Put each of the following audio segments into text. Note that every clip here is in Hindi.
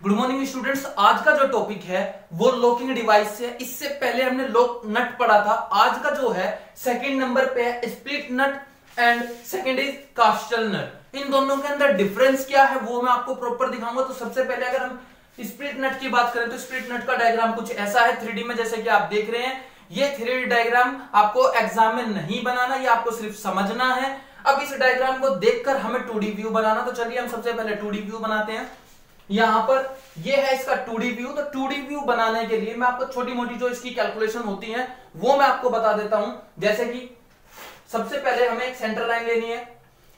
गुड मॉर्निंग स्टूडेंट्स आज का जो टॉपिक है, वो लॉकिंग डिवाइस है। इससे पहले हमने लॉक नट पढ़ा था। आज का जो है सेकंड नंबर पे है split nut and second is castle nut इन दोनों के अंदर डिफरेंस क्या है, वो मैं आपको प्रॉपर दिखाऊँगा। तो सबसे पहले अगर हम स्प्लिट नट की बात करें तो स्प्लिट नट का डायग्राम कुछ ऐसा है थ्री में, जैसे कि आप देख रहे हैं। ये थ्री डायग्राम आपको एग्ज़ाम में नहीं बनाना, ये आपको सिर्फ़ समझना है। अब इस डायग्राम को देखकर हमें टू व्यू बनाना। तो चलिए हम सबसे पहले टू व्यू बनाते हैं। यहाँ पर ये है इसका टू व्यू। तो टू व्यू बनाने के लिए मैं आपको छोटी मोटी जो इसकी कैलकुलेशन होती है, वो मैं आपको बता देता हूँ। जैसे कि सबसे पहले हमें एक सेंटर लाइन लेनी है।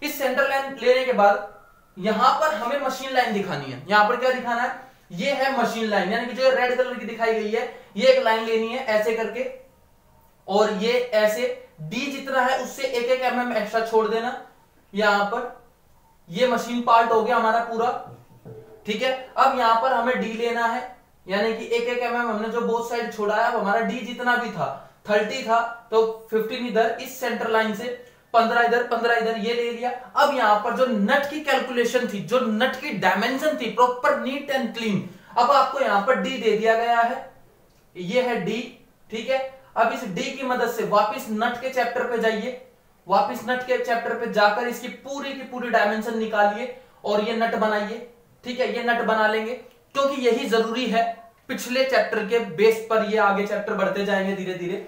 इस सेंटर लाइन लेने के बाद यहाँ पर हमें मशीन लाइन दिखानी है। यहाँ पर क्या दिखाना है? ये है मशीन लाइन यानी कि जो रेड कलर की दिखाई गई है, ये एक लाइन लेनी है ऐसे करके। और ये ऐसे डी जितना है, उससे एक एक एम एम एक्स्ट्रा छोड़ देना। यहाँ पर ये मशीन पार्ट हो गया हमारा पूरा। ठीक है? अब यहाँ पर हमें डी लेना है, यानी कि एक एक एम एम हमने जो बोथ साइड छोड़ा है हमारा डी जितना भी था थर्टी था तो फिफ्टीन इधर, इस सेंटर लाइन से, पंद्रह इधर पंद्रह इधर, ये ले लिया। अब यहाँ पर जो नट की कैलकुलेशन थी, जो नट की डायमेंशन थी प्रॉपर नीट एंड क्लीन अब आपको यहाँ पर डी दे दिया गया है। ये है डी ठीक है? अब इस डी की मदद से वापस नट के चैप्टर पे जाइए। वापस नट के चैप्टर पे जाकर इसकी पूरी की पूरी डायमेंशन निकालिए और ये नट बनाइए। ठीक है, ये नट बना लेंगे, क्योंकि यही ज़रूरी है पिछले चैप्टर के बेस पर ये आगे चैप्टर बढ़ते जाएँगे धीरे धीरे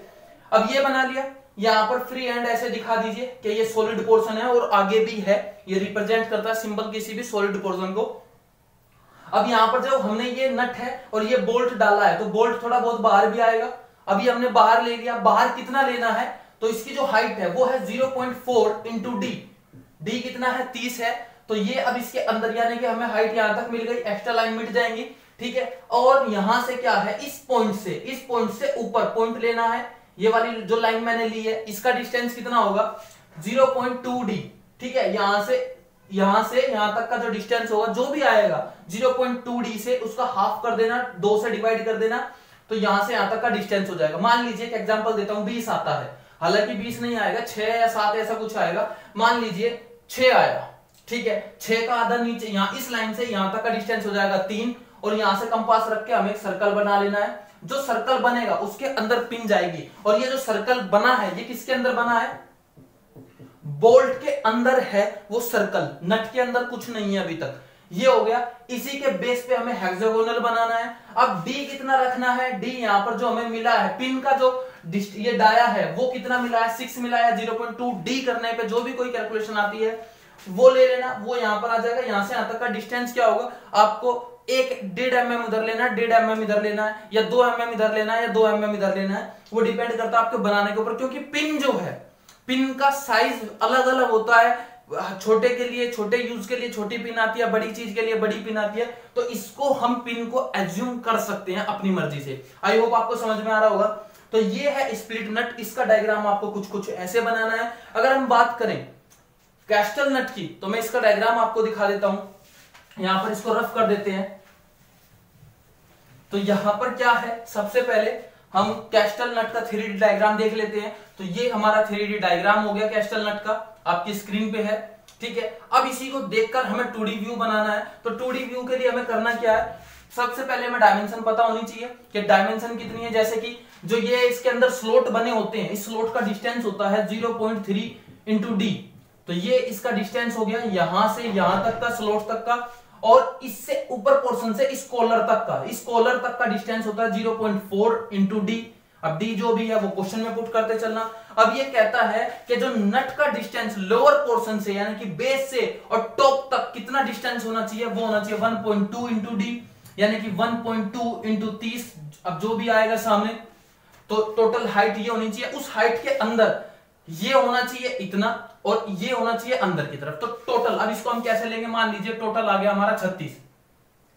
अब ये बना लिया, यहाँ पर फ्री एंड ऐसे दिखा दीजिए कि ये सॉलिड पोर्शन है और आगे भी है, ये रिप्रेजेंट करता है सिंबल किसी भी सॉलिड पोर्शन को। अब यहाँ पर जब हमने ये नट है और ये बोल्ट डाला है तो बोल्ट थोड़ा बहुत बाहर भी आएगा। अभी हमने बाहर ले लिया, बाहर कितना लेना है तो इसकी जो हाइट है, वो है zero point four into D D कितना है? तीस है। तो ये अब इसके अंदर यानी कि हमें हाइट यहाँ तक मिल गई एक्स्ट्रा लाइन मिट जाएँगी, ठीक है? और यहाँ से क्या है? इस पॉइंट से, इस पॉइंट से ऊपर पॉइंट लेना है। ये वाली जो लाइन मैंने ली है, इसका डिस्टेंस कितना होगा? 0.2 डी ठीक है? यहाँ से यहाँ से, यहाँ तक का जो डिस्टेंस होगा, जो भी आएगा 0.2 डी से उसका हाफ़ कर देना, दो से डिवाइड कर देना तो यहाँ से यहाँ तक का डिस्टेंस हो जाएगा। मान लीजिए एक एग्जांपल देता हूँ 20 आता है। हालाँकि 20 नहीं आएगा 6 या 7 ऐसा कुछ आएगा। मान लीजिए 6 आया। ठीक है? छह का आधा नीचे, यहाँ इस लाइन से यहाँ तक का डिस्टेंस हो जाएगा तीन, और यहाँ से कंपास रख के हमें एक सर्कल बना लेना है। जो सर्कल बनेगा, उसके अंदर पिन जाएगी। और ये जो सर्कल बना है, ये किसके अंदर बना है? बोल्ट के अंदर है वो सर्कल नट के अंदर कुछ नहीं है अभी तक। ये हो गया। इसी के बेस पे हमें हेक्सागोनल बनाना है। अब डी कितना रखना है? डी यहाँ पर जो हमें मिला है पिन का जो ये डाया है, वो कितना मिला है? सिक्स मिला है ज़ीरो पॉइंट टू डी करने पे जो भी कोई कैलकुलेशन आती है वो ले लेना, वो यहाँ पर आ जाएगा, यहाँ से यहाँ तक का डिस्टेंस क्या होगा? आपको एक डेढ़ एम एम उधर लेना है डेढ़ एम एम इधर लेना है, या दो एम एम इधर लेना है, या दो एम एम इधर लेना है, वो डिपेंड करता है आपके बनाने के ऊपर, क्योंकि पिन जो है पिन का साइज़ अलग अलग होता है। छोटे के लिए छोटे यूज़ के लिए छोटी पिन आती है, बड़ी चीज़ के लिए बड़ी पिन आती है तो इसको हम पिन को एज्यूम कर सकते हैं अपनी मर्ज़ी से। आई होप आपको समझ में आ रहा होगा। तो ये है स्प्लिट नट इसका डायग्राम आपको कुछ कुछ ऐसे बनाना है। अगर हम बात करें कैस्टल नट की। तो मैं इसका डायग्राम आपको दिखा देता हूँ। यहाँ पर इसको रफ कर देते हैं। तो यहाँ पर क्या है? सबसे पहले हम कैस्टल नट का थ्री डायग्राम देख लेते हैं। तो ये हमारा थ्री डायग्राम हो गया कैस्टल नट का। आपकी स्क्रीन पे है। ठीक है? अब इसी को देखकर हमें टू व्यू बनाना है। तो टू व्यू के लिए हमें करना क्या है? सबसे पहले हमें डायमेंशन पता होनी चाहिए कि डायमेंशन कितनी है। जैसे कि जो ये इसके अंदर स्लोट बने होते हैं, इस स्लोट का डिस्टेंस होता है zero point three into D तो ये इसका डिस्टेंस हो गया यहाँ से यहाँ तक का स्लोट तक का, और इससे ऊपर पोर्शन से इस कॉलर तक का। इस कॉलर तक का डिस्टेंस होता है zero point four into D अब डी जो भी है वो क्वेश्चन में पुट करते चलना। अब ये कहता है कि जो नट का डिस्टेंस लोअर पोर्शन से, यानी कि बेस से और टॉप तक कितना डिस्टेंस होना चाहिए, वो होना चाहिए 1.2 पॉइंट टू इंटू डी यानी कि 1.2 पॉइंट टू इंटू तीस। अब जो भी आएगा सामने तो टोटल हाइट ये होनी चाहिए। उस हाइट के अंदर ये होना चाहिए इतना और ये होना चाहिए अंदर की तरफ़। तो टोटल अब इसको हम कैसे लेंगे? मान लीजिए टोटल आ गया हमारा छत्तीस।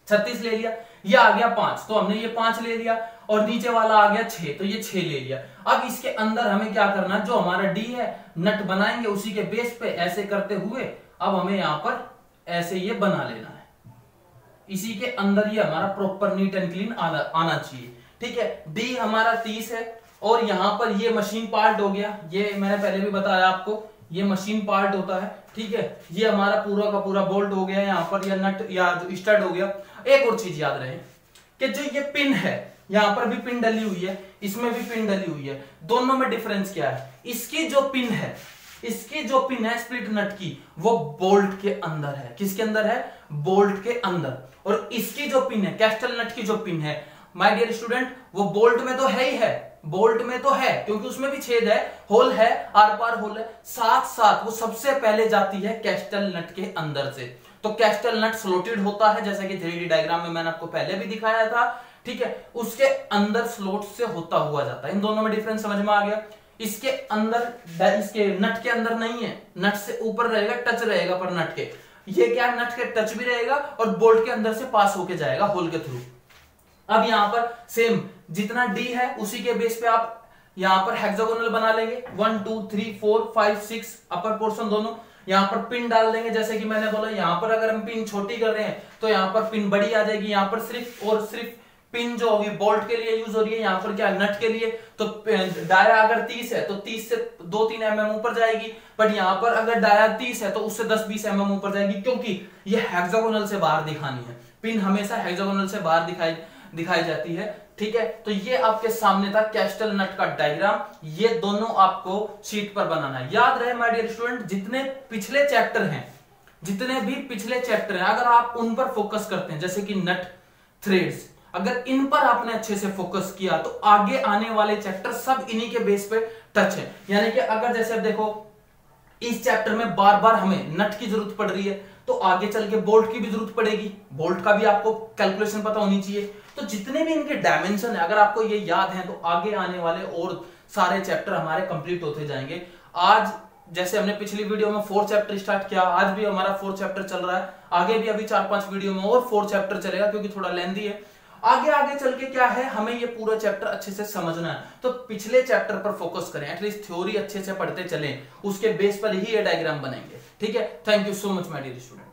छत्तीस ले लिया, ये आ गया पाँच। तो हमने ये पाँच ले लिया और नीचे वाला आ गया छह तो ये छह ले लिया। अब इसके अंदर हमें क्या करना जो हमारा डी है नट बनाएँगे उसी के बेस पे, ऐसे करते हुए, अब हमें यहाँ पर ऐसे ये बना लेना है। इसी के अंदर ये हमारा प्रॉपर नीट एंड क्लीन आना चाहिए। ठीक है? डी हमारा तीस है और यहाँ पर ये मशीन पार्ट हो गया। ये मैंने पहले भी बताया आपको, ये मशीन पार्ट होता है, ठीक है? ये हमारा पूरा का पूरा बोल्ट हो गया यहाँ पर, या नट या स्टड हो गया। एक और चीज़ याद रहे कि जो ये पिन है, यहाँ पर भी पिन डली हुई है, इसमें भी पिन डली हुई है। दोनों में डिफरेंस क्या है? इसकी जो पिन है, इसकी जो पिन है स्प्लिट नट की, वो बोल्ट के अंदर है। किसके अंदर है? बोल्ट के अंदर। और इसकी जो पिन है कैस्टल नट की जो पिन है माय डियर स्टूडेंट वो बोल्ट में तो है ही है। बोल्ट में तो है, क्योंकि उसमें भी छेद है। होल है, आर पार होल है। साथ साथ वो सबसे पहले जाती है कैस्टल नट के अंदर से। तो कैस्टल नट स्लोटेड होता है, जैसा कि थ्री डायग्राम में मैंने आपको पहले भी दिखाया था, ठीक है? उसके अंदर स्लोट से होता हुआ जाता है। इन दोनों में डिफरेंस समझ में आ गया? इसके अंदर, इसके नट के अंदर नहीं है। नट से ऊपर रहेगा, टच रहेगा पर नट के। ये क्या? नट के टच भी रहेगा और बोल्ट के अंदर से पास होके जाएगा, होल के थ्रू। अब यहाँ पर सेम जितना डी है, उसी के बेस पे आप यहाँ पर हेक्सागोनल बना लेंगे। One two three four five six upper portion दोनों। यहाँ पर पिन डाल देंगे, जैसे कि मैंने बोला, यहाँ पर अगर हम पिन छोटी कर रहे हैं तो यहाँ पर पिन बड़ी आ जाएगी। यहाँ पर सिर्फ़ और सिर्फ़ पिन जो होगी बोल्ट के लिए यूज़ हो रही है। यहाँ पर क्या नट के लिए? तो डाया अगर 30 है तो 30 से दो तीन एम एम ऊपर जाएगी। बट यहाँ पर अगर डाया 30 है तो उससे 10-20 एम एम ऊपर जाएगी, क्योंकि ये हेक्सागोनल से बाहर दिखानी है। पिन हमेशा हेक्सागोनल से बाहर दिखाई दिखाई जाती है। ठीक है? तो ये आपके सामने था कैस्टल नट का डायग्राम ये दोनों आपको शीट पर बनाना है। याद रहे माय डियर स्टूडेंट जितने पिछले चैप्टर हैं, जितने भी पिछले चैप्टर हैं, अगर आप उन पर फोकस करते हैं, जैसे कि नट थ्रेड्स अगर इन पर आपने अच्छे से फोकस किया तो आगे आने वाले चैप्टर सब इन्हीं के बेस पे टच है। यानी कि अगर जैसे देखो, इस चैप्टर में बार बार हमें नट की ज़रूरत पड़ रही है तो आगे चल के बोल्ट की भी ज़रूरत पड़ेगी। बोल्ट का भी आपको कैलकुलेशन पता होनी चाहिए। तो जितने भी इनके डायमेंशन है, अगर आपको ये याद है तो आगे आने वाले और सारे चैप्टर हमारे कंप्लीट होते जाएँगे। आज, जैसे हमने पिछली वीडियो में फोर चैप्टर स्टार्ट किया, आज भी हमारा फोर चैप्टर चल रहा है। आगे भी अभी चार पाँच वीडियो में और फोर चैप्टर चलेगा, क्योंकि थोड़ा लेंदी है। आगे आगे चल के क्या है? हमें ये पूरा चैप्टर अच्छे से समझना है। तो पिछले चैप्टर पर फोकस करें एटलीस्ट थ्योरी अच्छे से पढ़ते चलें। उसके बेस पर ही ये डायग्राम बनेंगे। ठीक है? Thank you so much my dear student